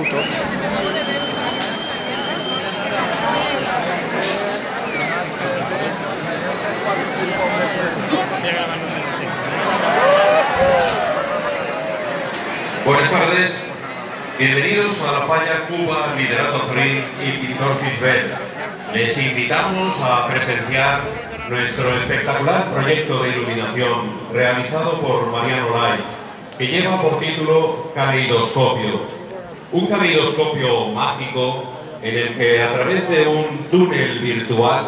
Buenas tardes, bienvenidos a la falla Cuba Liderato Free y Pintor Fisbel. Les invitamos a presenciar nuestro espectacular proyecto de iluminación realizado por Mariano Lai, que lleva por título Caleidoscopio. Un caleidoscopio mágico en el que a través de un túnel virtual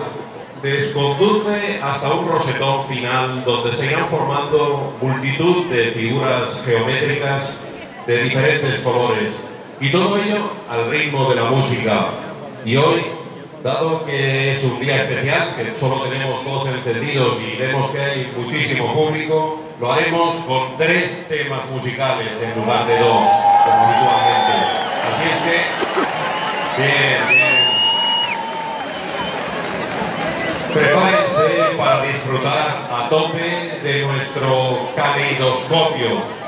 desconduce hasta un rosetón final donde se irán formando multitud de figuras geométricas de diferentes colores y todo ello al ritmo de la música. Y hoy, dado que es un día especial, que solo tenemos dos encendidos y vemos que hay muchísimo público, lo haremos con tres temas musicales en lugar de dos. Bien, bien. Prepárense para disfrutar a tope de nuestro caleidoscopio.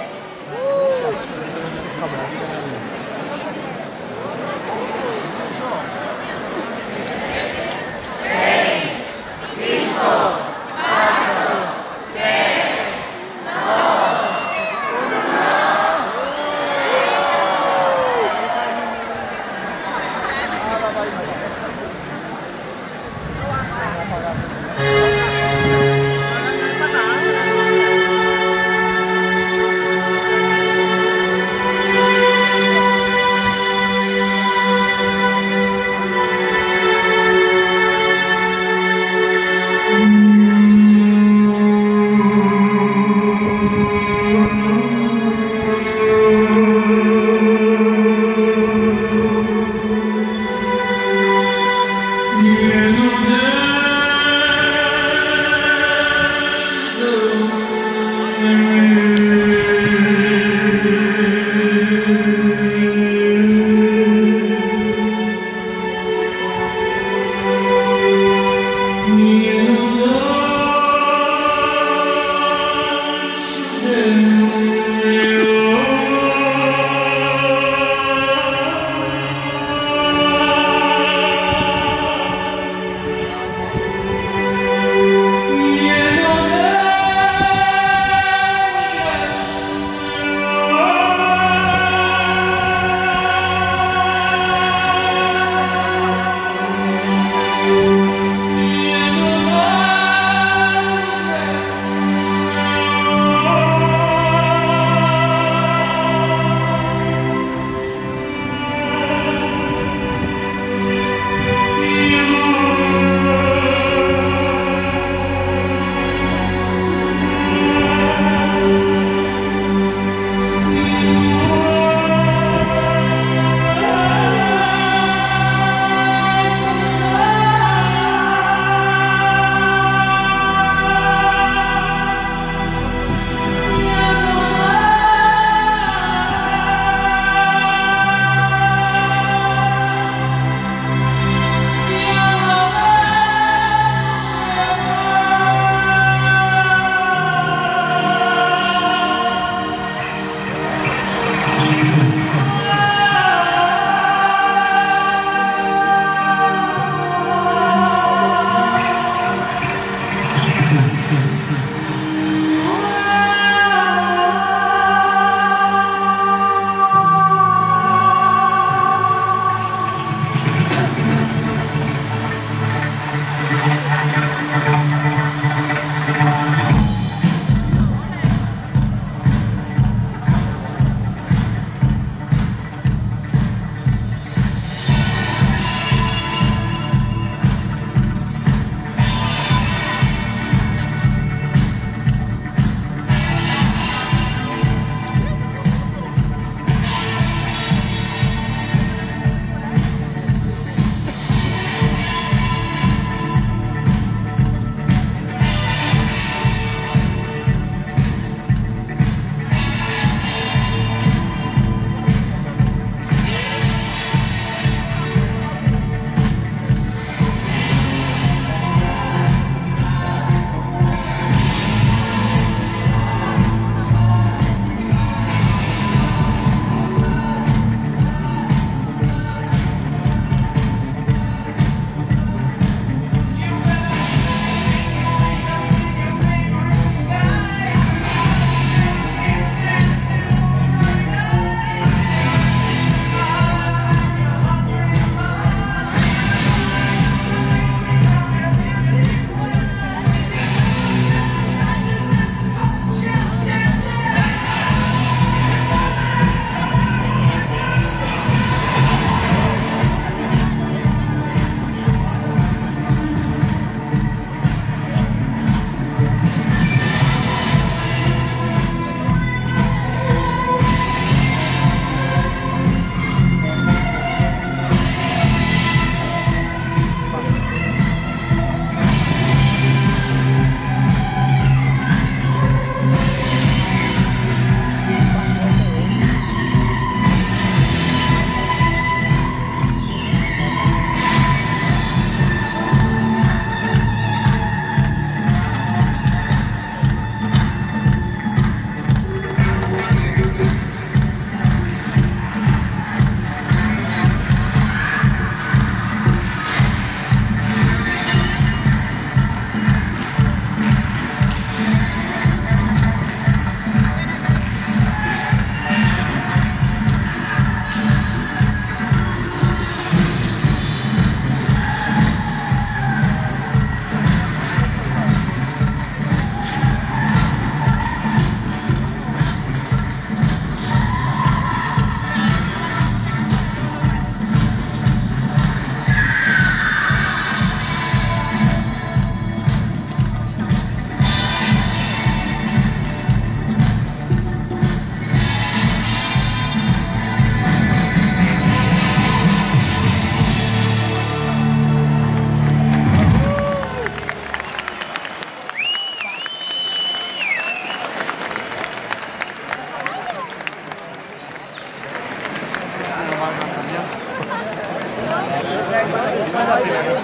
Thank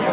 you.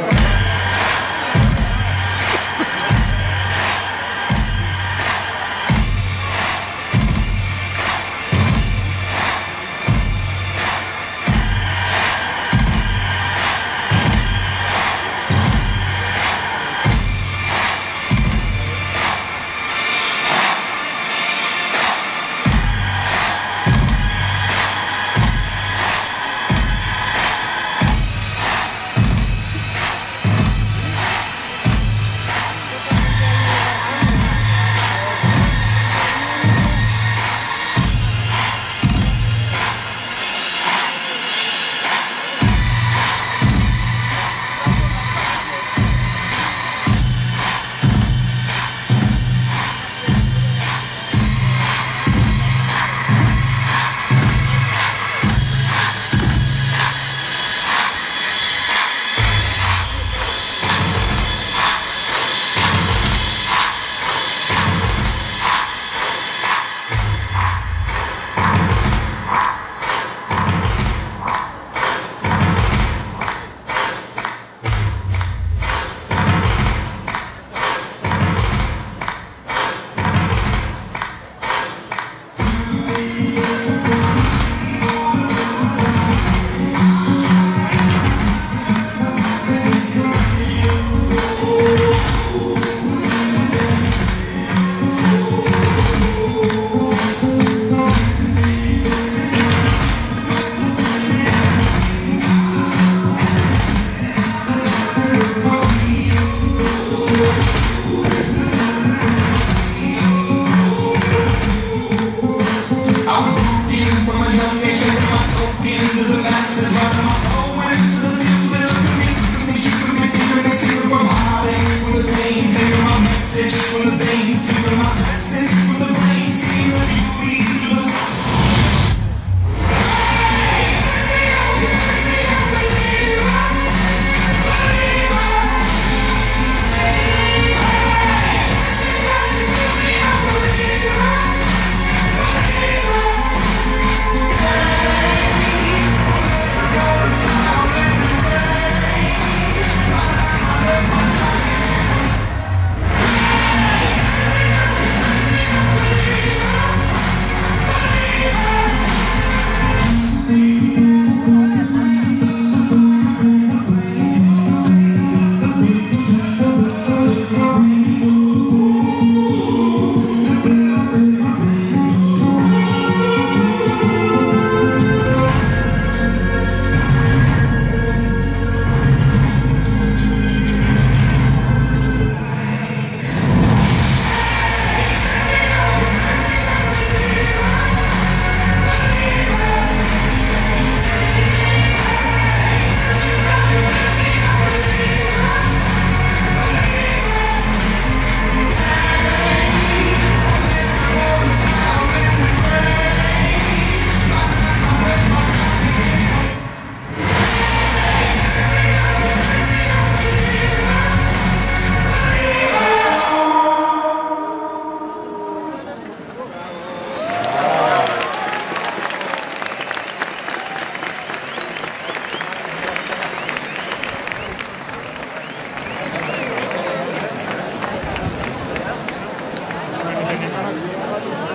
何?